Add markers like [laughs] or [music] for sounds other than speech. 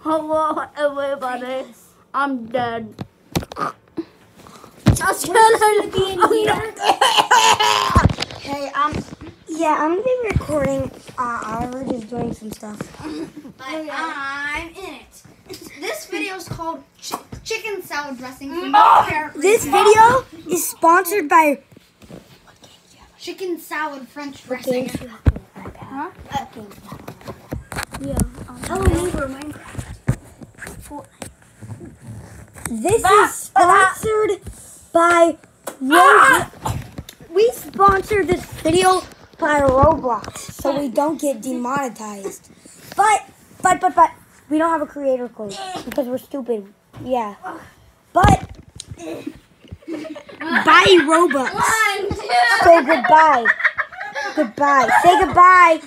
Hello, everybody. I'm dead. Just gonna be in [laughs] here. Hey, um, [laughs] yeah, I'm gonna be recording. Uh, Oliver just doing some stuff. [laughs] But I'm in it. This video is called Ch- Chicken Salad Dressing. This video is sponsored by. Chicken Salad French Dressing. Huh? Yeah. Um, Oh, neighbor, Minecraft. This is sponsored by Roblox. We sponsored this video by Roblox, so we don't get demonetized. But, but, but, but, we don't have a creator code because we're stupid. Yeah. But, bye Robux. Say goodbye. Goodbye. Say goodbye.